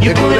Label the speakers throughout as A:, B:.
A: You put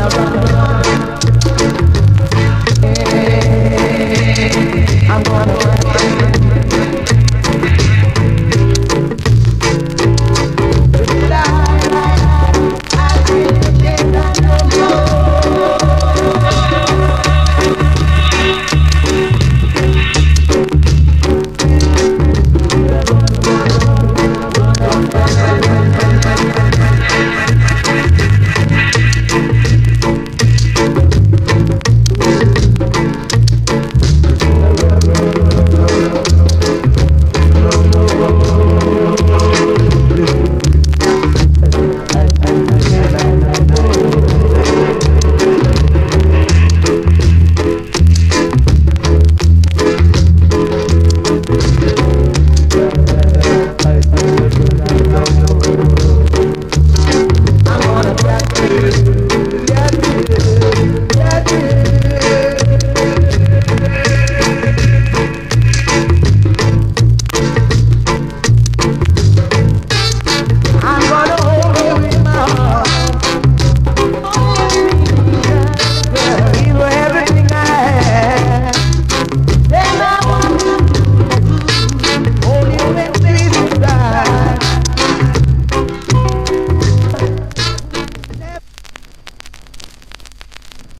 A: Now,